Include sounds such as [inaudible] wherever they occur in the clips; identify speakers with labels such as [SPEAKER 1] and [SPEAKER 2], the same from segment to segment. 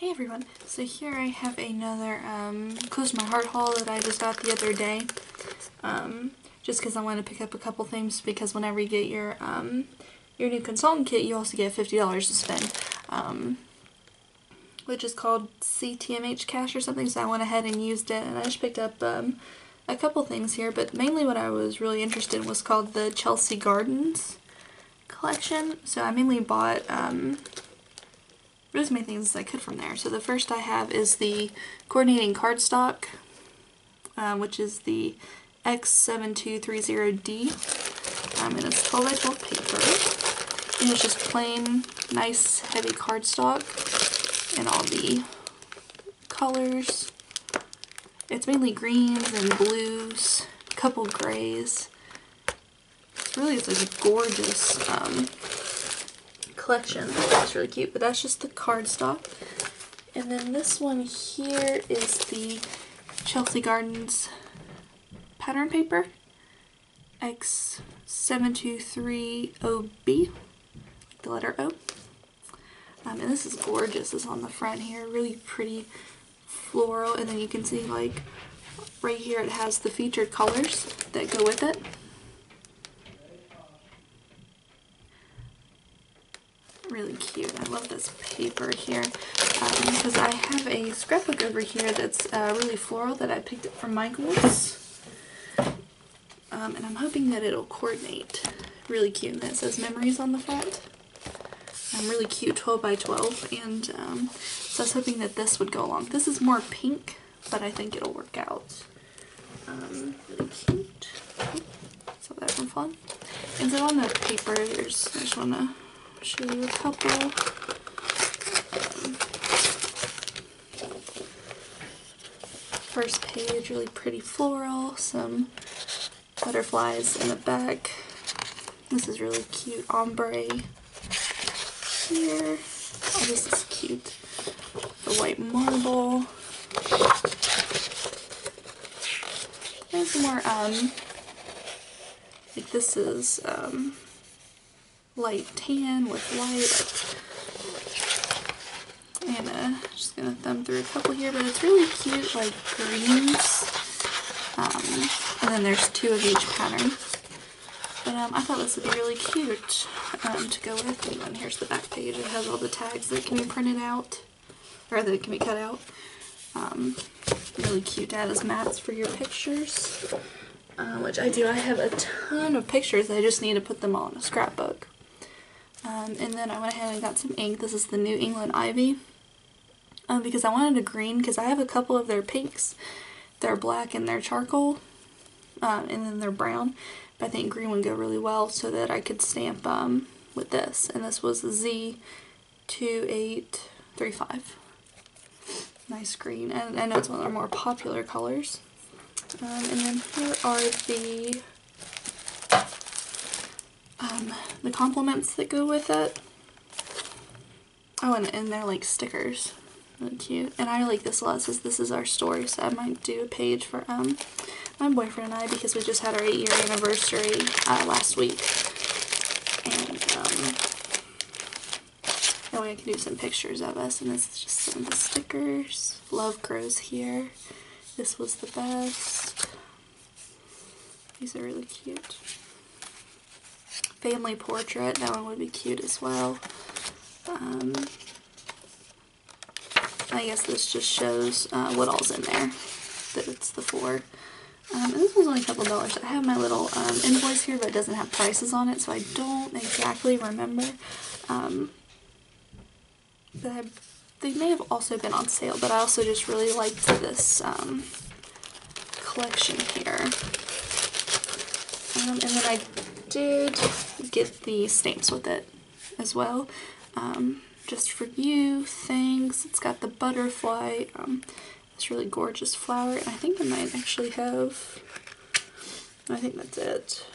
[SPEAKER 1] Hey everyone, so here I have another um, Close My Heart haul that I just got the other day. Um, just because I want to pick up a couple things because whenever you get your um, your new consultant kit you also get $50 to spend. Um, which is called CTMH Cash or something so I went ahead and used it and I just picked up um, a couple things here but mainly what I was really interested in was called the Chelsea Gardens collection. So I mainly bought as many things as I could from there. So the first I have is the coordinating cardstock, uh, which is the X7230D. Um, and it's 12 by 12 paper. And it's just plain, nice, heavy cardstock in all the colors. It's mainly greens and blues, a couple grays. It's really it's like a gorgeous um, collection. It's really cute, but that's just the cardstock. And then this one here is the Chelsea Gardens pattern paper. X7230B, the letter O. Um, and this is gorgeous. It's on the front here, really pretty floral. And then you can see like right here it has the featured colors that go with it. really cute. I love this paper here um, because I have a scrapbook over here that's uh, really floral that I picked up from Michaels. Um, and I'm hoping that it'll coordinate really cute. And it says memories on the front. Um, really cute 12 by 12 and um, so I was hoping that this would go along. This is more pink but I think it'll work out. Um, really cute. So that fun. And so on the paper, there's, I just want to show you a couple. First page, really pretty floral, some butterflies in the back. This is really cute ombre here. Oh, this is cute. The white marble. There's more, um, like this is, um, light tan with white. And uh, through a couple here, but it's really cute, like greens. Um, and then there's two of each pattern. But um, I thought this would be really cute um, to go with. And then here's the back page. It has all the tags that can be printed out, or that can be cut out. Um, really cute to add as mats for your pictures. Uh, which I do. I have a ton of pictures. I just need to put them all in a scrapbook. Um, and then I went ahead and got some ink. This is the New England Ivy. Um, because I wanted a green because I have a couple of their pinks. They're black and they're charcoal. Um, and then they're brown. But I think green would go really well so that I could stamp um, with this. And this was Z2835. Nice green. And I know it's one of our more popular colors. Um, and then here are the um, the compliments that go with it. Oh, and, and they're like stickers. Really cute. And I like this a lot. since this is our story, so I might do a page for um my boyfriend and I because we just had our eight year anniversary uh, last week. And um, that way I can do some pictures of us. And this is just some of the stickers. Love grows here. This was the best. These are really cute family portrait. That one would be cute as well. Um, I guess this just shows uh, what all's in there that it's the four. Um, and this was only a couple dollars. I have my little um, invoice here, but it doesn't have prices on it, so I don't exactly remember. Um, but I, they may have also been on sale, but I also just really liked this um, collection here. Um, and then I did get the stamps with it as well. Um, just for you, thanks. It's got the butterfly, um, this really gorgeous flower. I think I might actually have, I think that's it.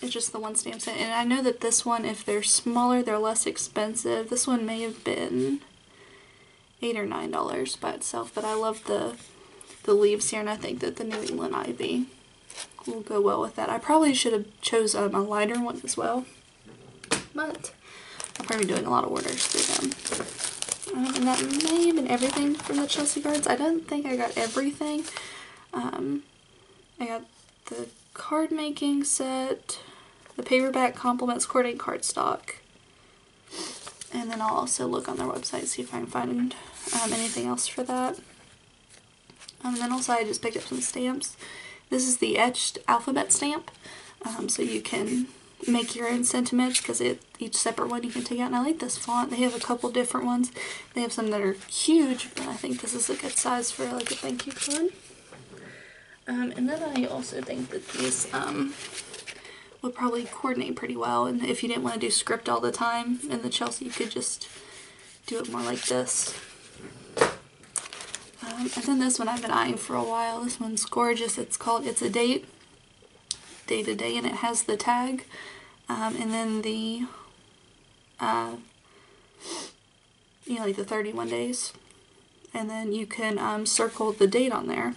[SPEAKER 1] It's just the one stamp set. And I know that this one, if they're smaller, they're less expensive. This one may have been 8 or $9 by itself, but I love the the leaves here and I think that the New England Ivy will go well with that. I probably should have chose um, a lighter one as well, but I'll probably doing a lot of orders through them. Um, and that may have been everything from the Chelsea Gardens. I don't think I got everything. Um, I got the card making set, the paperback complements coordinate cardstock. And then I'll also look on their website, see if I can find um, anything else for that. Um, and then also I just picked up some stamps. This is the etched alphabet stamp, um, so you can make your own sentiments because it each separate one you can take out. And I like this font. They have a couple different ones. They have some that are huge, but I think this is a good size for like a thank you card. Um, and then I also think that these um, would probably coordinate pretty well. And if you didn't want to do script all the time in the Chelsea, you could just do it more like this. Um, and then this one I've been eyeing for a while. This one's gorgeous. It's called It's a Date, Day to Day, and it has the tag. Um, and then the, uh, you know, like the 31 days. And then you can um, circle the date on there.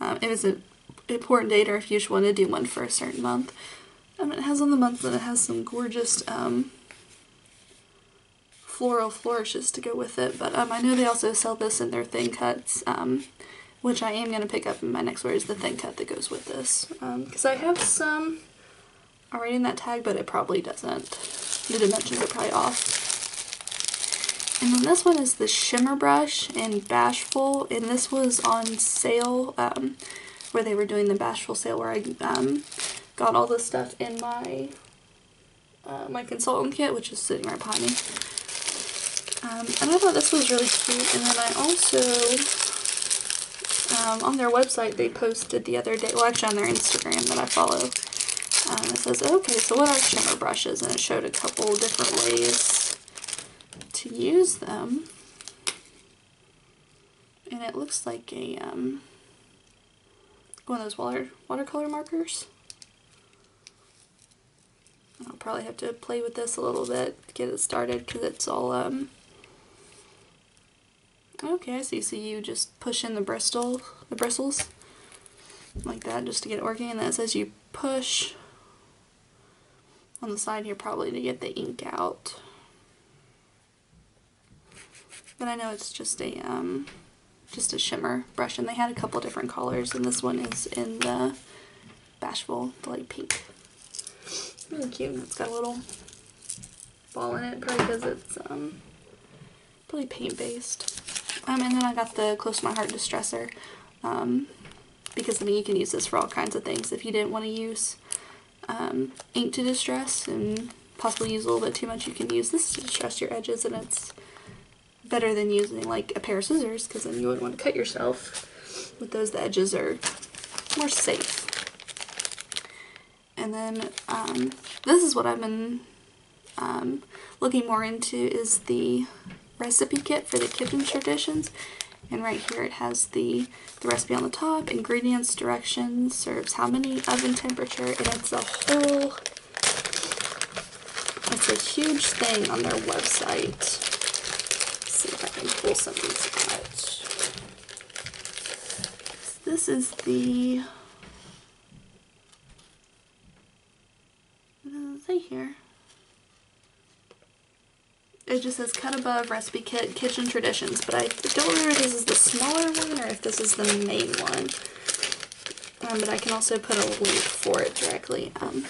[SPEAKER 1] Um, if it's an important date or if you just want to do one for a certain month. Um, it has on the month and it has some gorgeous um, floral flourishes to go with it. But um, I know they also sell this in their thin cuts, um, which I am going to pick up in my next order is the thin cut that goes with this. Because um, I have some already in that tag, but it probably doesn't. The dimensions are probably off. And then this one is the Shimmer Brush in Bashful, and this was on sale um, where they were doing the Bashful sale where I um, got all the stuff in my uh, my consultant kit, which is sitting right behind me. Um, and I thought this was really cute, and then I also, um, on their website, they posted the other day, well actually on their Instagram that I follow, um, it says, okay, so what are shimmer brushes? And it showed a couple different ways to use them. And it looks like a um, one of those water watercolor markers. I'll probably have to play with this a little bit to get it started because it's all um okay I see so you just push in the bristle the bristles like that just to get it working and then it says you push on the side here probably to get the ink out but I know it's just a um, just a shimmer brush, and they had a couple different colors, and this one is in the Bashful, the light pink. Really cute. It's got a little ball in it, probably because it's um, probably paint based. Um, and then I got the Close to My Heart Distressor. um, because I mean you can use this for all kinds of things. If you didn't want to use um, ink to distress and possibly use a little bit too much, you can use this to distress your edges, and it's better than using like a pair of scissors because then you wouldn't want to cut yourself. With those, the edges are more safe. And then um, this is what I've been um, looking more into is the recipe kit for the kitchen traditions. And right here it has the, the recipe on the top, ingredients, directions, serves how many, oven temperature, and it's a whole, it's a huge thing on their website see if I can pull some of these out. This is the, what does it say here? It just says cut above recipe kit kitchen traditions, but I don't remember if this is the smaller one or if this is the main one. Um, but I can also put a link for it directly. Um,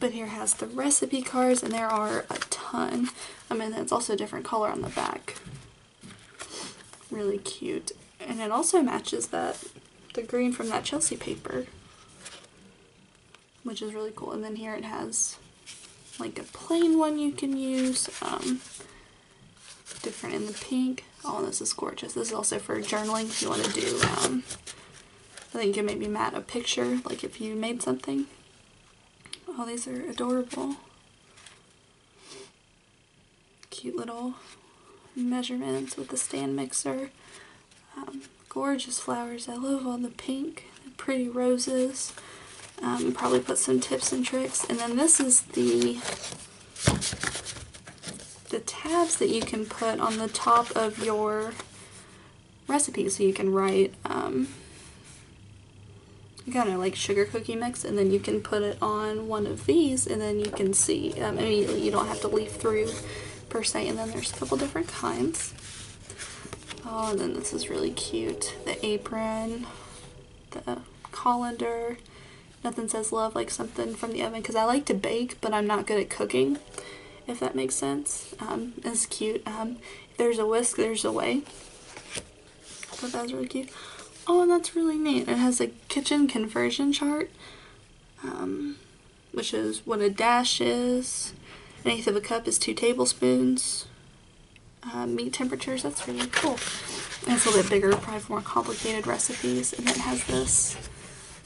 [SPEAKER 1] but here has the recipe cards and there are a ton. I mean, it's also a different color on the back. Really cute. And it also matches that, the green from that Chelsea paper. Which is really cool. And then here it has like a plain one you can use. Um, different in the pink. Oh, this is gorgeous. This is also for journaling if you want to do, um, I think you can maybe mat a picture, like if you made something. Oh, these are adorable. Cute little measurements with the stand mixer. Um, gorgeous flowers. I love all the pink pretty roses. Um, probably put some tips and tricks. And then this is the the tabs that you can put on the top of your recipe so you can write um, kind of like sugar cookie mix and then you can put it on one of these and then you can see um, immediately you don't have to leaf through per se, and then there's a couple different kinds. Oh, and then this is really cute. The apron, the colander. Nothing says love like something from the oven because I like to bake, but I'm not good at cooking, if that makes sense. Um, it's cute. Um, if there's a whisk, there's a way. I thought that was really cute. Oh, and that's really neat. It has a kitchen conversion chart, um, which is what a dash is. An eighth of a cup is two tablespoons. Uh, meat temperatures, that's really cool. And it's a little bit bigger, probably for more complicated recipes. And it has this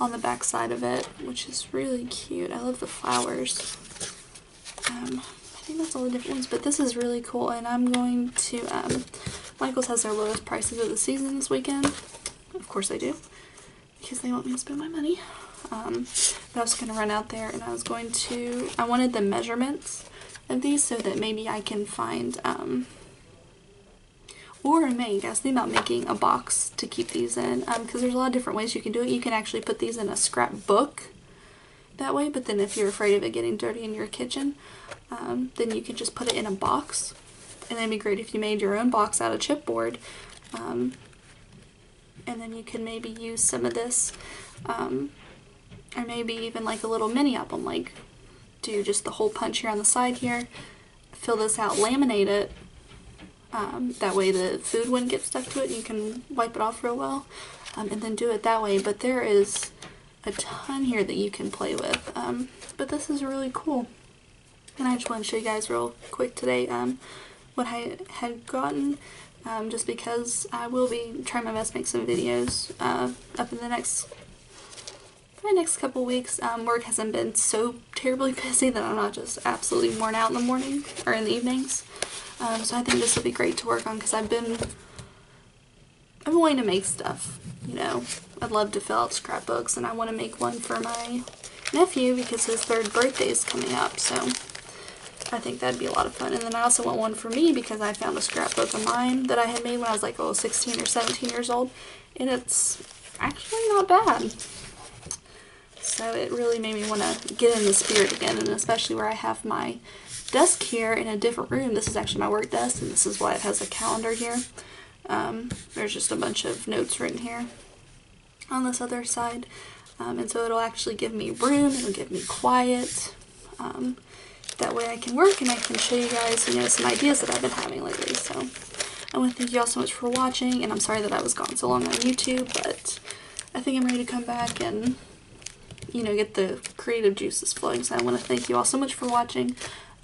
[SPEAKER 1] on the back side of it, which is really cute. I love the flowers. Um, I think that's all the different ones, but this is really cool. And I'm going to, um, Michael's has their lowest prices of the season this weekend. Of course I do, because they want me to spend my money. Um, but I was going to run out there and I was going to, I wanted the measurements of these so that maybe I can find, um, or make, I was thinking about making a box to keep these in, because um, there's a lot of different ways you can do it. You can actually put these in a scrapbook that way, but then if you're afraid of it getting dirty in your kitchen, um, then you can just put it in a box. And it'd be great if you made your own box out of chipboard. Um, and then you can maybe use some of this, um, or maybe even like a little mini album, like do just the hole punch here on the side here, fill this out, laminate it, um, that way the food wouldn't get stuck to it. and You can wipe it off real well um, and then do it that way. But there is a ton here that you can play with. Um, but this is really cool. And I just want to show you guys real quick today um, what I had gotten um, just because I will be trying my best to make some videos uh, up in the next my next couple weeks. Um, work hasn't been so terribly [laughs] busy that I'm not just absolutely worn out in the morning or in the evenings. Um, so I think this will be great to work on because I've been I've been wanting to make stuff. You know, I'd love to fill out scrapbooks, and I want to make one for my nephew because his third birthday is coming up. So I think that'd be a lot of fun. And then I also want one for me because I found a scrapbook of mine that I had made when I was like, oh, 16 or 17 years old, and it's actually not bad. So it really made me want to get in the spirit again, and especially where I have my desk here in a different room. This is actually my work desk, and this is why it has a calendar here. Um, there's just a bunch of notes written here on this other side. Um, and so it'll actually give me room, it'll give me quiet. Um, that way I can work and I can show you guys, you know, some ideas that I've been having lately. So I want to thank you all so much for watching, and I'm sorry that I was gone so long on YouTube, but I think I'm ready to come back and, you know, get the creative juices flowing. So I want to thank you all so much for watching.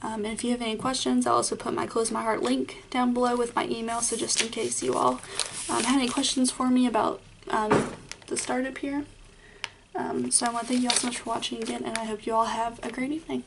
[SPEAKER 1] Um, and if you have any questions, I'll also put my Close My Heart link down below with my email, so just in case you all um, had any questions for me about um, the startup here. Um, so I want to thank you all so much for watching again, and I hope you all have a great evening.